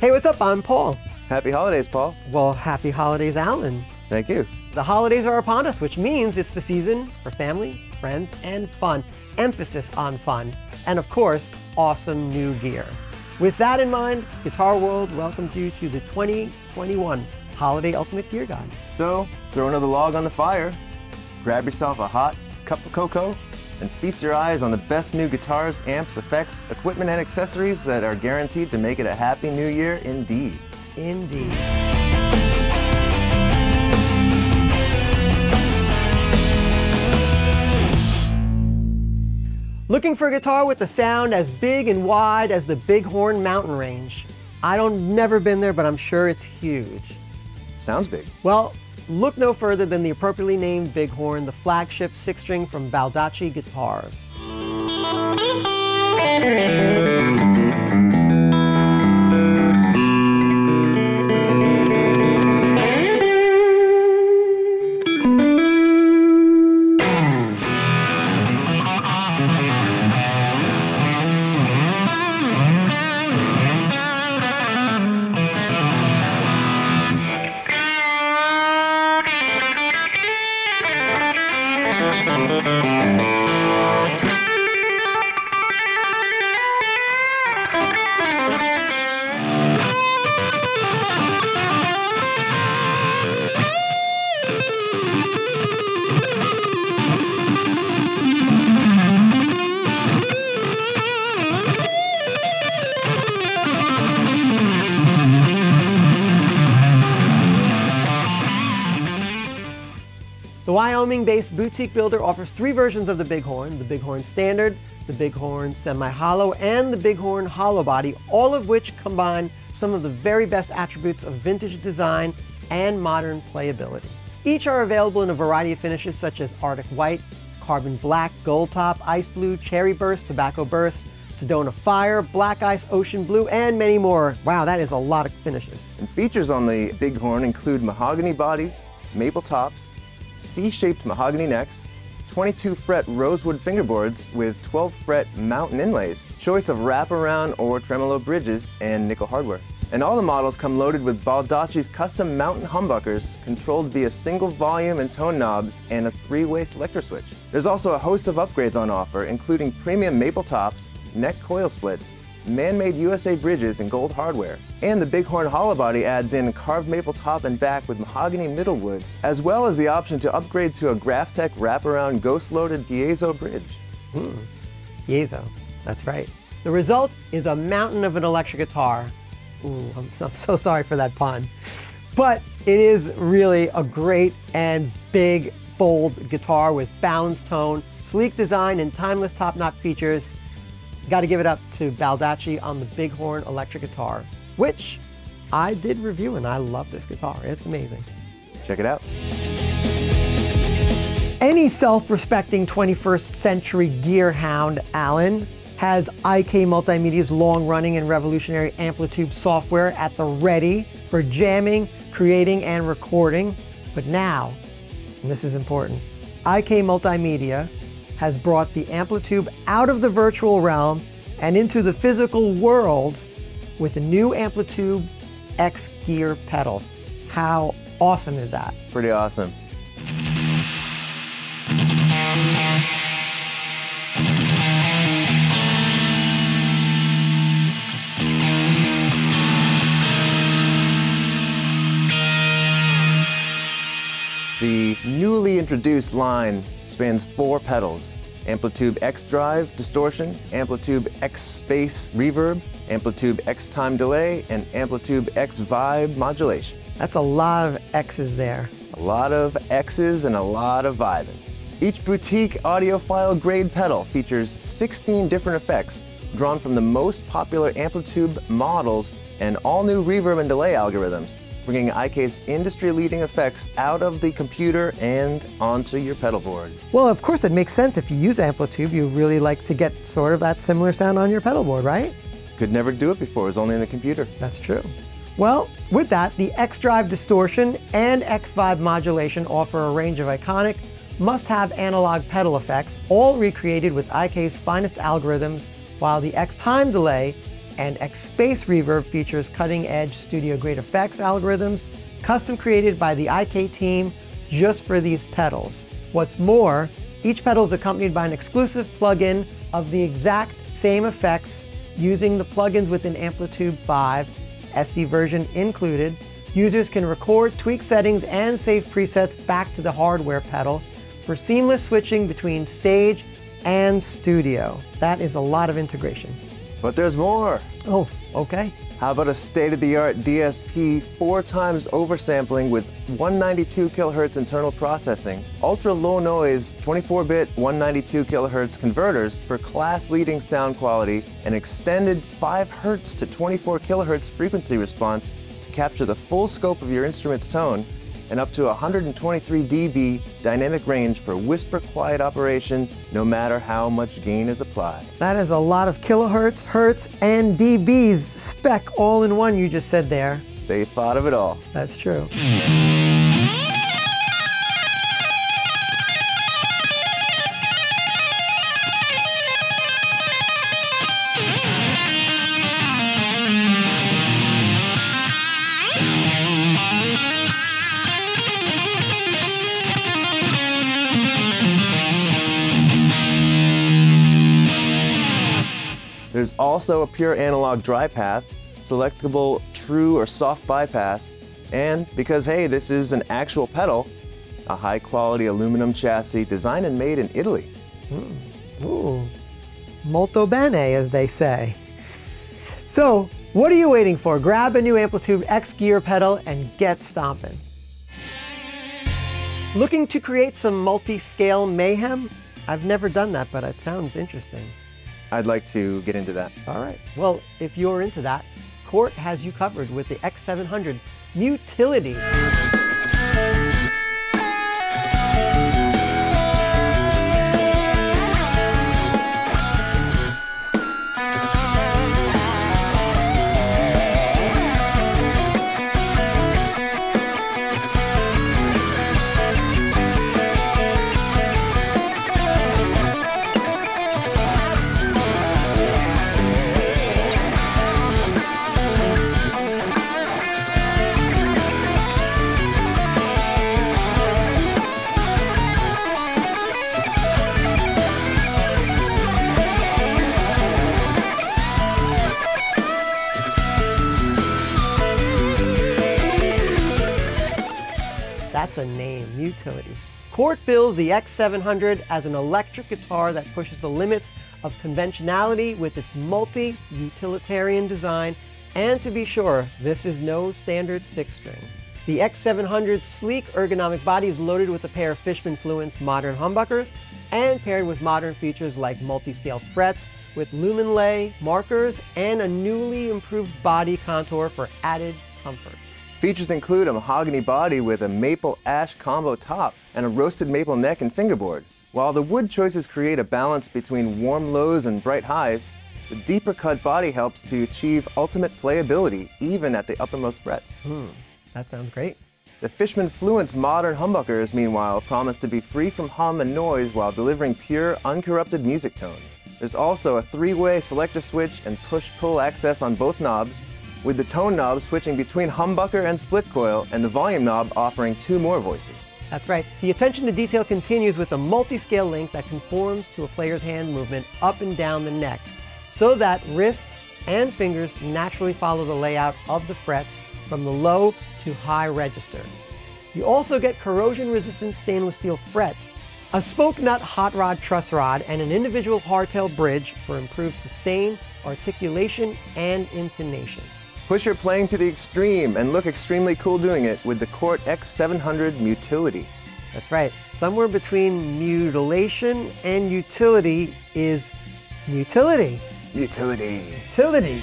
Hey, what's up? I'm Paul. Happy holidays, Paul. Well, happy holidays, Alan. Thank you. The holidays are upon us, which means it's the season for family, friends, and fun. Emphasis on fun. And of course, awesome new gear. With that in mind, Guitar World welcomes you to the 2021 Holiday Ultimate Gear Guide. So, throw another log on the fire, grab yourself a hot cup of cocoa, and feast your eyes on the best new guitars, amps, effects, equipment, and accessories that are guaranteed to make it a happy new year indeed. Indeed. Looking for a guitar with a sound as big and wide as the Bighorn mountain range. I don't never been there, but I'm sure it's huge. Sounds big. Well, look no further than the appropriately named Bighorn, the flagship six string from Baldacci Guitars. The Wyoming-based boutique builder offers three versions of the Bighorn, the Bighorn Standard, the Bighorn Semi-Hollow, and the Bighorn Hollow Body, all of which combine some of the very best attributes of vintage design and modern playability. Each are available in a variety of finishes such as Arctic White, Carbon Black, Gold Top, Ice Blue, Cherry Burst, Tobacco Burst, Sedona Fire, Black Ice, Ocean Blue, and many more. Wow, that is a lot of finishes. And features on the Bighorn include mahogany bodies, maple tops, C-shaped mahogany necks, 22 fret rosewood fingerboards with 12 fret mountain inlays, choice of wraparound or tremolo bridges, and nickel hardware. And all the models come loaded with Baldacci's custom mountain humbuckers controlled via single volume and tone knobs and a three-way selector switch. There's also a host of upgrades on offer, including premium maple tops, neck coil splits, MannMade USA bridges and gold hardware. And the Bighorn hollow body adds in carved maple top and back with mahogany middle wood, as well as the option to upgrade to a Graph Tech wraparound ghost-loaded piezo bridge. Hmm. Piezo, that's right. The result is a mountain of an electric guitar. Ooh, I'm, I'm so sorry for that pun. But it is really a great and big, bold guitar with balanced tone, sleek design, and timeless top knot features. Got to give it up to Baldacci on the Bighorn electric guitar, which I did review and I love this guitar. It's amazing. Check it out. Any self-respecting 21st century gear hound, Alan, has IK Multimedia's long-running and revolutionary Amplitube software at the ready for jamming, creating, and recording. But now, and this is important, IK Multimedia has brought the Amplitube out of the virtual realm and into the physical world with the new Amplitube X Gear pedals. How awesome is that? Pretty awesome. Newly introduced line spans four pedals. Amplitube X Drive Distortion, Amplitube X Space Reverb, Amplitube X Time Delay, and Amplitube X Vibe Modulation. That's a lot of X's there. A lot of X's and a lot of vibing. Each boutique audiophile grade pedal features 16 different effects drawn from the most popular Amplitube models and all new reverb and delay algorithms, bringing IK's industry-leading effects out of the computer and onto your pedal board. Well, of course, it makes sense. If you use Amplitube, you really like to get sort of that similar sound on your pedal board, right? Could never do it before, it was only in the computer. That's true. Well, with that, the X-Drive distortion and X-Vibe modulation offer a range of iconic, must-have analog pedal effects, all recreated with IK's finest algorithms, while the X-Time delay and X-Space Reverb features cutting-edge studio-grade effects algorithms custom created by the IK team just for these pedals. What's more, each pedal is accompanied by an exclusive plugin of the exact same effects using the plugins within Amplitube 5, SE version included. Users can record, tweak settings, and save presets back to the hardware pedal for seamless switching between stage and studio. That is a lot of integration. But there's more. Oh, okay. How about a state-of-the-art DSP four times oversampling with 192 kilohertz internal processing, ultra low noise 24-bit 192 kilohertz converters for class-leading sound quality, and extended 5 hertz to 24 kilohertz frequency response to capture the full scope of your instrument's tone and up to 123 dB dynamic range for whisper quiet operation no matter how much gain is applied. That is a lot of kilohertz, hertz, and dBs spec all in one you just said there. They thought of it all. That's true. There's also a pure analog dry path, selectable true or soft bypass, and because hey, this is an actual pedal, a high quality aluminum chassis designed and made in Italy. Hmm. Ooh, molto bene, as they say. So, what are you waiting for? Grab a new Amplitube X gear pedal and get stomping. Looking to create some multi-scale mayhem? I've never done that, but it sounds interesting. I'd like to get into that. All right. Well, if you're into that, Cort has you covered with the X700 Mutility. A name, Mutility. Cort bills the X700 as an electric guitar that pushes the limits of conventionality with its multi-utilitarian design, and to be sure, this is no standard six string. The X700's sleek ergonomic body is loaded with a pair of Fishman Fluence modern humbuckers and paired with modern features like multi-scale frets with Luminlay, markers, and a newly improved body contour for added comfort. Features include a mahogany body with a maple ash combo top and a roasted maple neck and fingerboard. While the wood choices create a balance between warm lows and bright highs, the deeper cut body helps to achieve ultimate playability even at the uppermost fret. Hmm, that sounds great. The Fishman Fluence modern humbuckers, meanwhile, promise to be free from hum and noise while delivering pure, uncorrupted music tones. There's also a three-way selector switch and push-pull access on both knobs, with the tone knob switching between humbucker and split coil, and the volume knob offering two more voices. That's right. The attention to detail continues with a multi-scale link that conforms to a player's hand movement up and down the neck, so that wrists and fingers naturally follow the layout of the frets from the low to high register. You also get corrosion-resistant stainless steel frets, a spoke nut hot rod truss rod, and an individual hardtail bridge for improved sustain, articulation, and intonation. Push your playing to the extreme and look extremely cool doing it with the Cort X700 Mutility. That's right. Somewhere between mutilation and utility is mutility. Utility. Utility.